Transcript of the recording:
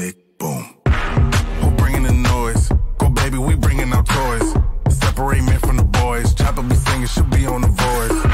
tick, tick, boom. Who bringing the noise? Go, baby, we bringing our toys. Separate men from the boys. Chopper be singing, Should be on the voice.